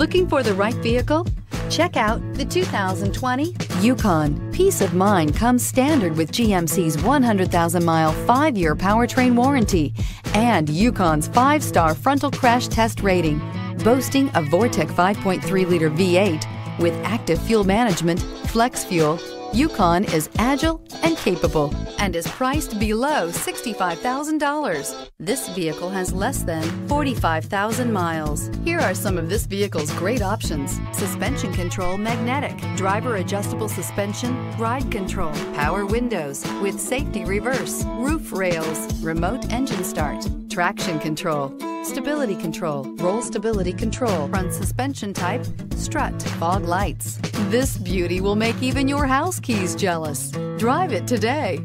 Looking for the right vehicle? Check out the 2020 Yukon. Peace of mind comes standard with GMC's 100,000 mile, five year powertrain warranty and Yukon's five star frontal crash test rating. Boasting a Vortec 5.3 liter V8 with active fuel management, flex fuel, Yukon is agile and capable and is priced below $65,000. This vehicle has less than 45,000 miles. Here are some of this vehicle's great options. Suspension control magnetic, driver adjustable suspension, ride control, power windows with safety reverse, roof rails, remote engine start, traction control, stability control, roll stability control, front suspension type, strut, fog lights. This beauty will make even your house keys jealous. Drive it today.